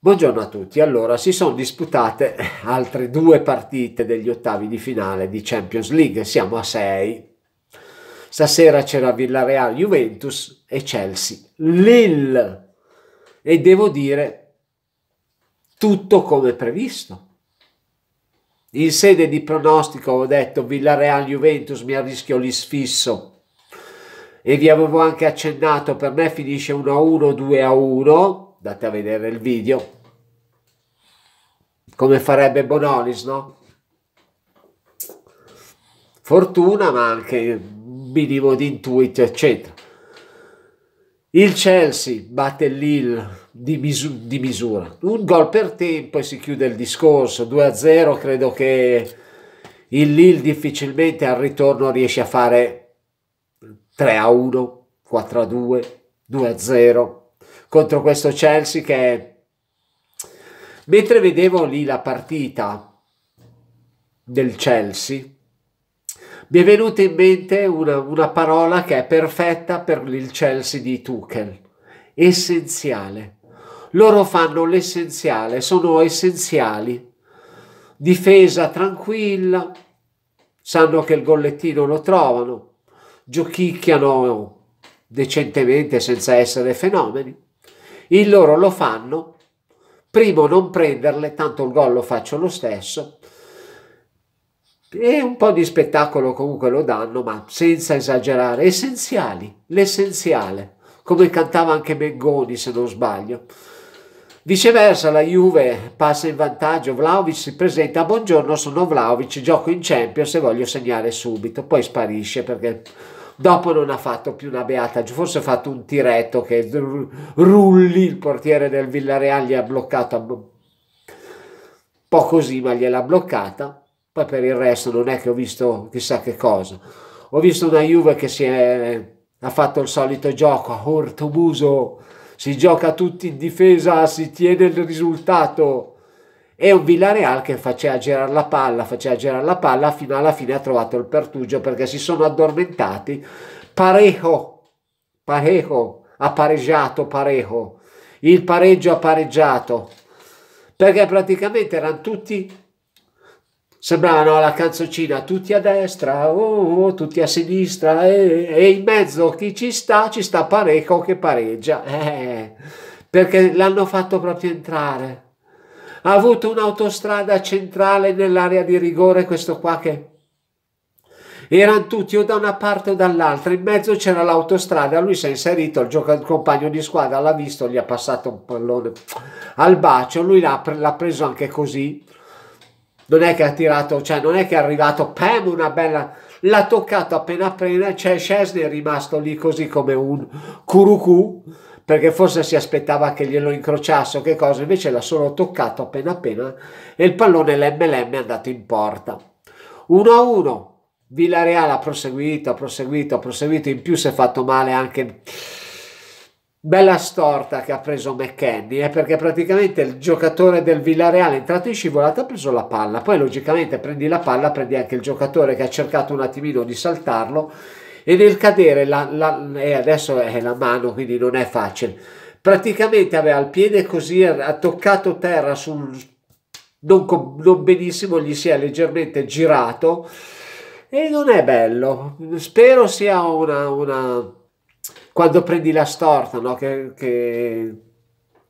Buongiorno a tutti. Allora, si sono disputate altre due partite degli ottavi di finale di Champions League. Siamo a sei. Stasera c'era Villarreal, Juventus e Chelsea. Lille. E devo dire tutto come previsto. In sede di pronostico ho detto Villarreal, Juventus, mi arrischio l'isfisso. E vi avevo anche accennato, per me finisce 1-1, 2-1 andate a vedere il video. Come farebbe Bonolis no? fortuna ma anche minimo di intuito eccetera. Il Chelsea batte il Lille di, misu- di misura. Un gol per tempo e si chiude il discorso. 2-0 credo che il Lille difficilmente al ritorno riesce a fare 3-1 4-2 2-0 contro questo Chelsea che mentre vedevo lì la partita del Chelsea mi è venuta in mente una, una parola che è perfetta per il Chelsea di Tuchel essenziale. Loro fanno l'essenziale sono essenziali. Difesa tranquilla sanno che il gollettino lo trovano giochicchiano decentemente senza essere fenomeni il loro lo fanno, primo non prenderle, tanto il gol lo faccio lo stesso, e un po' di spettacolo comunque lo danno, ma senza esagerare, essenziali, l'essenziale, come cantava anche Mengoni se non sbaglio. Viceversa la Juve passa in vantaggio, Vlaovic si presenta, buongiorno sono Vlaovic, gioco in Champions e voglio segnare subito, poi sparisce perché dopo non ha fatto più una beata, forse ha fatto un tiretto che Rulli, il portiere del Villarreal, gli ha bloccato un po' così, ma gliel'ha bloccata. Poi per il resto non è che ho visto chissà che cosa. Ho visto una Juve che si è, ha fatto il solito gioco, a Ortobuso, si gioca tutti in difesa, si tiene il risultato e un Villareal che faceva girare la palla, faceva girare la palla, fino alla fine ha trovato il pertugio perché si sono addormentati. Parejo, parejo, ha pareggiato parejo, il pareggio ha pareggiato, perché praticamente erano tutti, sembravano la canzoncina, tutti a destra, oh, oh, tutti a sinistra, e, e, in mezzo chi ci sta, ci sta parejo che pareggia, eh, perché l'hanno fatto proprio entrare ha avuto un'autostrada centrale nell'area di rigore, questo qua che erano tutti o da una parte o dall'altra, in mezzo c'era l'autostrada, lui si è inserito, il, gioco, il compagno di squadra l'ha visto, gli ha passato un pallone al bacio, lui l'ha, l'ha preso anche così, non è che ha tirato, cioè non è che è arrivato, pam, una bella, l'ha toccato appena appena, cioè Scesni è rimasto lì così come un curucù, perché forse si aspettava che glielo incrociasse o che cosa, invece l'ha solo toccato appena appena e il pallone lemme è andato in porta. 1 a 1, Villareal ha proseguito, ha proseguito, ha proseguito, in più si è fatto male anche bella storta che ha preso McKenny, eh, perché praticamente il giocatore del Villareal è entrato in scivolata, ha preso la palla, poi logicamente prendi la palla, prendi anche il giocatore che ha cercato un attimino di saltarlo e nel cadere la, la, e adesso è la mano quindi non è facile praticamente aveva il piede così ha toccato terra sul non, non benissimo gli si è leggermente girato e non è bello spero sia una, una quando prendi la storta no? che, che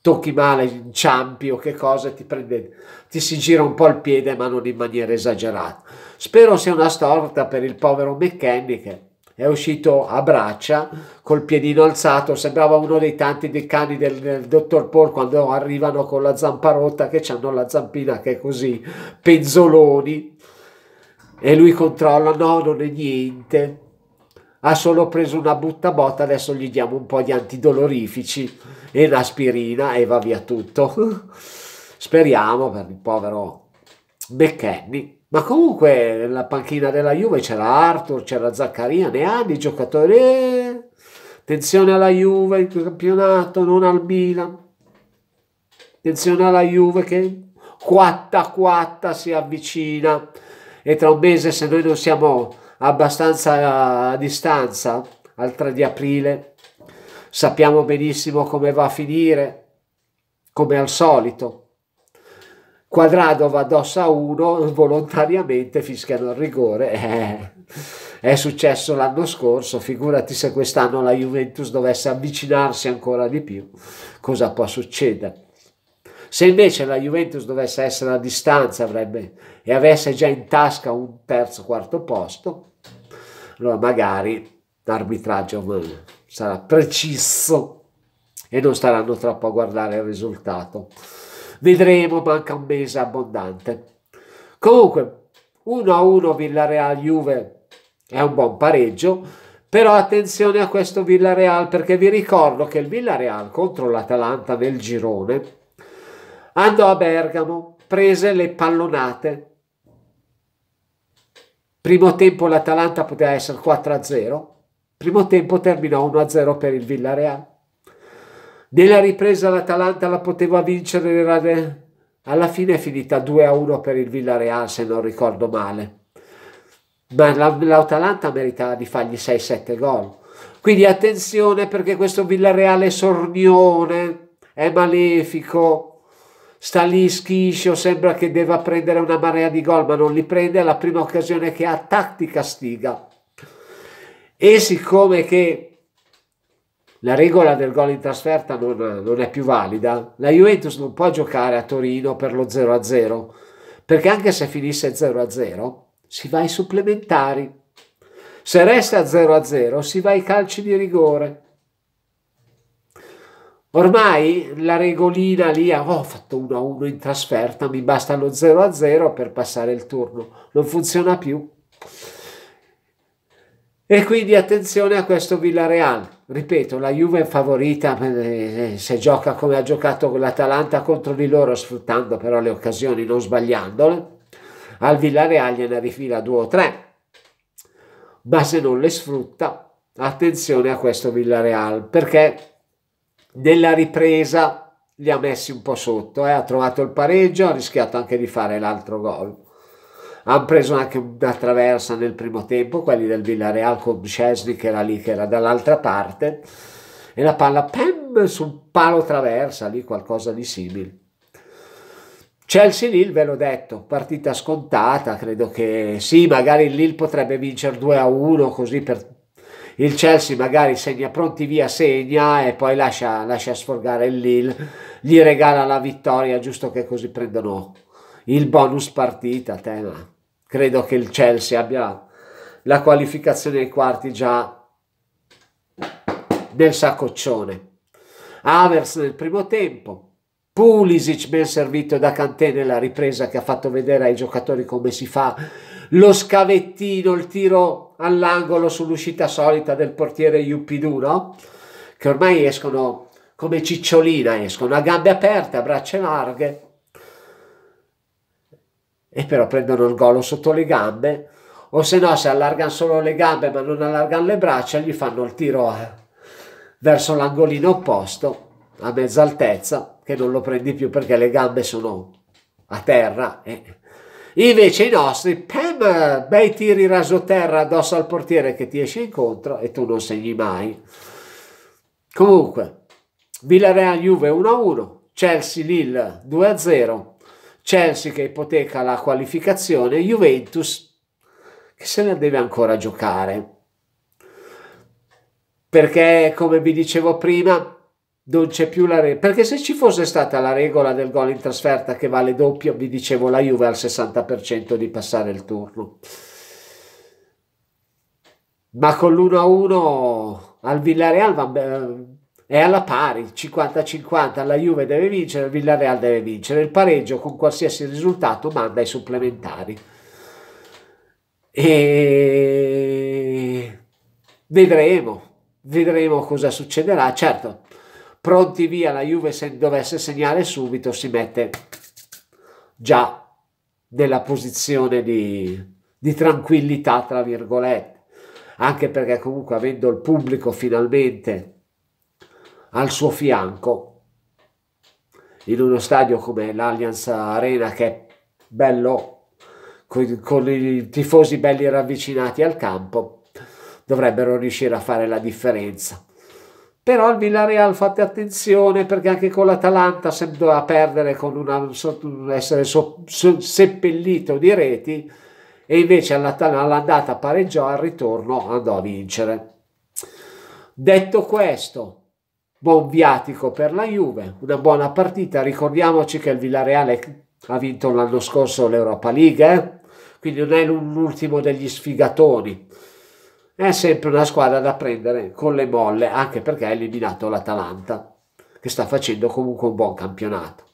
tocchi male, inciampi o che cosa, ti, prende, ti si gira un po' il piede ma non in maniera esagerata. Spero sia una storta per il povero McKenny che è uscito a braccia col piedino alzato, sembrava uno dei tanti decani del, del dottor Paul quando arrivano con la zampa rotta che hanno la zampina che è così, penzoloni, e lui controlla, no, non è niente, ha solo preso una buttabotta, adesso gli diamo un po' di antidolorifici e un'aspirina e va via tutto. Speriamo per il povero McKenny. Ma comunque nella panchina della Juve c'era Arthur, c'era Zaccaria, ne ha di giocatori. Eh, attenzione alla Juve in campionato, non al Milan. Attenzione alla Juve che quatta quatta si avvicina e tra un mese se noi non siamo abbastanza a distanza, al 3 di aprile, sappiamo benissimo come va a finire come al solito. Quadrado va addosso a uno, volontariamente fischiano il rigore. Eh, è successo l'anno scorso, figurati se quest'anno la Juventus dovesse avvicinarsi ancora di più, cosa può succedere? Se invece la Juventus dovesse essere a distanza avrebbe, e avesse già in tasca un terzo, quarto posto, allora magari l'arbitraggio sarà preciso e non staranno troppo a guardare il risultato. Vedremo, manca un mese abbondante. Comunque, 1-1 Villareal-Juve è un buon pareggio, però attenzione a questo Villareal perché vi ricordo che il Villareal contro l'Atalanta nel girone andò a Bergamo, prese le pallonate. Primo tempo l'Atalanta poteva essere 4-0, primo tempo terminò 1-0 per il Villareal. Nella ripresa l'Atalanta la poteva vincere, alla fine è finita 2-1 per il Villareal se non ricordo male. Ma l'Atalanta meritava di fargli 6-7 gol. Quindi attenzione perché questo Villareal è sornione, è malefico, sta lì schiscio, sembra che debba prendere una marea di gol, ma non li prende, alla prima occasione che ha, tattica stiga. E siccome che la regola del gol in trasferta non, non, è più valida. La Juventus non può giocare a Torino per lo 0-0, perché anche se finisse 0-0 si va ai supplementari. Se resta 0-0 si va ai calci di rigore. Ormai la regolina lì, oh, ho fatto 1-1 in trasferta, mi basta lo 0-0 per passare il turno, non funziona più. E quindi attenzione a questo Villareal. Ripeto, la Juve è favorita eh, se gioca come ha giocato con l'Atalanta contro di loro, sfruttando però le occasioni, non sbagliandole. Al Villareal gliene rifila due o tre. Ma se non le sfrutta, attenzione a questo Villareal, perché nella ripresa li ha messi un po' sotto, eh? ha trovato il pareggio, ha rischiato anche di fare l'altro gol hanno preso anche una traversa nel primo tempo, quelli del Villareal con Scesni che era lì, che era dall'altra parte, e la palla pem, sul palo traversa, lì qualcosa di simile. Chelsea Lille, ve l'ho detto, partita scontata, credo che sì, magari il Lille potrebbe vincere 2 a 1 così per il Chelsea magari segna pronti via segna e poi lascia, lascia sfogare il Lille, gli regala la vittoria giusto che così prendono il bonus partita, tema credo che il Chelsea abbia la qualificazione ai quarti già nel saccoccione. Avers nel primo tempo, Pulisic ben servito da Cantè nella ripresa che ha fatto vedere ai giocatori come si fa lo scavettino, il tiro all'angolo sull'uscita solita del portiere Yupidu, no? Che ormai escono come cicciolina, escono a gambe aperte, a braccia larghe e però prendono il golo sotto le gambe o se no se allargano solo le gambe ma non allargano le braccia gli fanno il tiro a, verso l'angolino opposto a mezza altezza che non lo prendi più perché le gambe sono a terra e invece i nostri pam, bei tiri raso terra addosso al portiere che ti esce incontro e tu non segni mai. Comunque Villarreal Juve 1-1 Chelsea Lille 2-0 Chelsea che ipoteca la qualificazione, Juventus che se ne deve ancora giocare. Perché, come vi dicevo prima, non c'è più la regola. Perché se ci fosse stata la regola del gol in trasferta che vale doppio, vi dicevo la Juve al 60% di passare il turno. Ma con l'1-1 al Villarreal va è alla pari, 50-50, la Juve deve vincere, il Villarreal deve vincere, il pareggio con qualsiasi risultato manda ai supplementari. E vedremo, vedremo cosa succederà. Certo, pronti via, la Juve se dovesse segnare subito si mette già nella posizione di, di tranquillità, tra virgolette, anche perché comunque avendo il pubblico finalmente al suo fianco in uno stadio come l'Allianz Arena che è bello con, i tifosi belli ravvicinati al campo dovrebbero riuscire a fare la differenza però il Villarreal fate attenzione perché anche con l'Atalanta sembra perdere con una, essere so, so, seppellito di reti e invece all'andata pareggiò, al ritorno andò a vincere. Detto questo, buon viatico per la Juve, una buona partita, ricordiamoci che il Villarreal ha vinto l'anno scorso l'Europa League, eh? quindi non è l'ultimo degli sfigatoni, è sempre una squadra da prendere con le molle, anche perché ha eliminato l'Atalanta, che sta facendo comunque un buon campionato.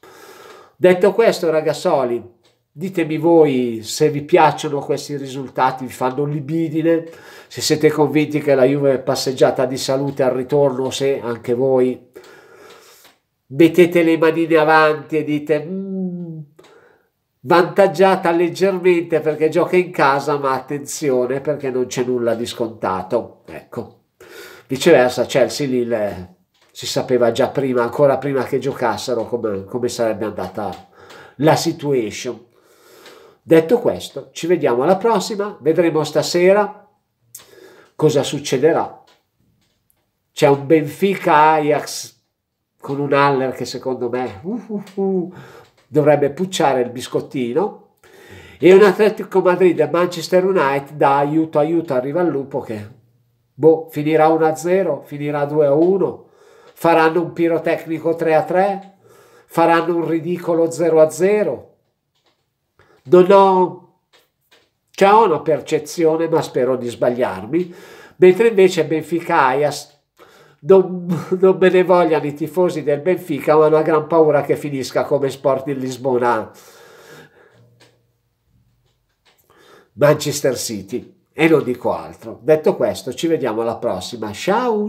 Detto questo, ragazzoli, ditemi voi se vi piacciono questi risultati, vi fanno libidine, se siete convinti che la Juve è passeggiata di salute al ritorno, se anche voi mettete le manine avanti e dite... Mm, vantaggiata leggermente perché gioca in casa, ma attenzione perché non c'è nulla di scontato. Ecco. Viceversa, Chelsea Lille si sapeva già prima, ancora prima che giocassero, come, come sarebbe andata la situation. Detto questo, ci vediamo alla prossima, vedremo stasera cosa succederà. C'è un Benfica Ajax con un Haller che secondo me uh, uh, uh, dovrebbe pucciare il biscottino e un Atletico Madrid e Manchester United da aiuto aiuto arriva il lupo che boh, finirà 1-0, finirà 2-1, faranno un pirotecnico 3-3, faranno un ridicolo 0-0. Non ho, cioè ho una percezione, ma spero di sbagliarmi, mentre invece Benfica Ajax non, non me ne vogliano i tifosi del Benfica, ma ho una gran paura che finisca come Sport in Lisbona Manchester City e non dico altro. Detto questo, ci vediamo alla prossima. Ciao!